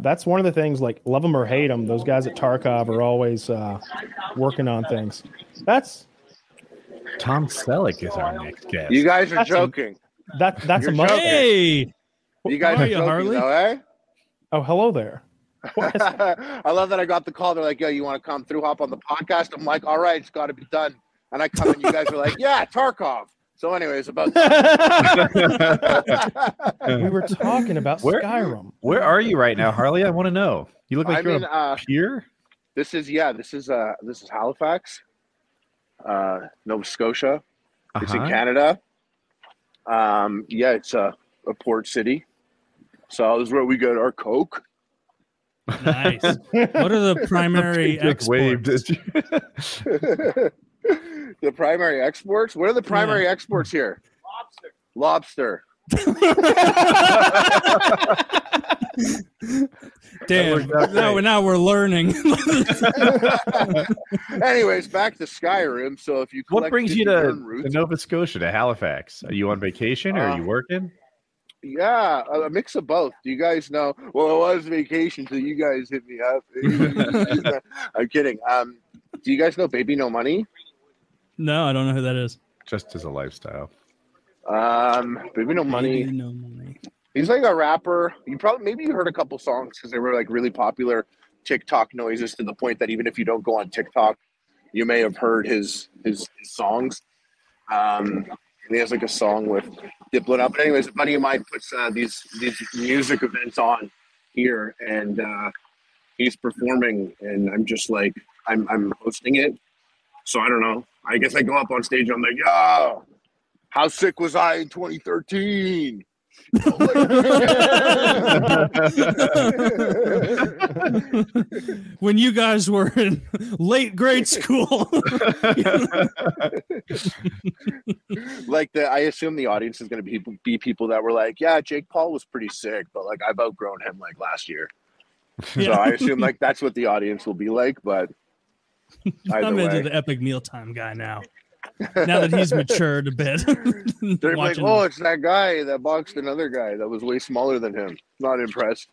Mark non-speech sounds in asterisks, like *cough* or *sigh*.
that's one of the things. Like love them or hate them, those guys at Tarkov are always uh, working on things. That's Tom Selleck is our next guest. You guys are That's a- joking. that. That's You're a must. joking. Hey, You guys are are you, joking, Harley? though, eh? Oh, hello there. *laughs* I love that I got the call. They're like, "Yo, you want to come through, hop on the podcast?" I'm like, "All right, it's got to be done." And I come and you guys are like, "Yeah, Tarkov." So, anyways, about *laughs* *laughs* we were talking about Where- Skyrim. Where are you right now, Harley? I want to know. You look like I you're mean, a uh, peer. this is yeah, this is uh, this is Halifax, uh, Nova Scotia. It's in Uh-huh. Canada. Um, yeah, it's a, a port city. So this is where we get our coke. nice. What are the *laughs* primary Dick waved exports? as you- the primary exports. What are the primary exports here? Lobster. *laughs* Damn. worked out Now, great. now we're learning. *laughs* Anyways, back to Skyrim. So if you what brings you to, urn to Nova Scotia, to Halifax? Are you on vacation or are Uh, you working? yeah, a, a mix of both. Do you guys know? Well, it was vacation, so you guys hit me up. *laughs* I'm kidding. Um, do you guys know Baby No Money? No, I don't know who that is. Just as a lifestyle. Um, Baby No Money. Maybe no money. He's like a rapper. You probably maybe you heard a couple songs because they were like really popular TikTok noises to the point that even if you don't go on TikTok, you may have heard his his, his songs. Um, and he has like a song with Diplo now. But anyways, a buddy of mine puts uh, these these music events on here, and uh, he's performing, and I'm just like I'm I'm hosting it. So I don't know. I guess I go up on stage. and I'm like, yo, how sick was I in 2013? *laughs* when you guys were in late grade school. *laughs* like the I assume the audience is going to be be people that were like, yeah, Jake Paul was pretty sick, but like I've outgrown him like last year. So Yeah. I assume like that's what the audience will be like. But *laughs* I'm into way, the epic mealtime guy now. Now that he's matured a bit. *laughs* they're like, oh, it's that guy that boxed another guy that was way smaller than him. Not impressed.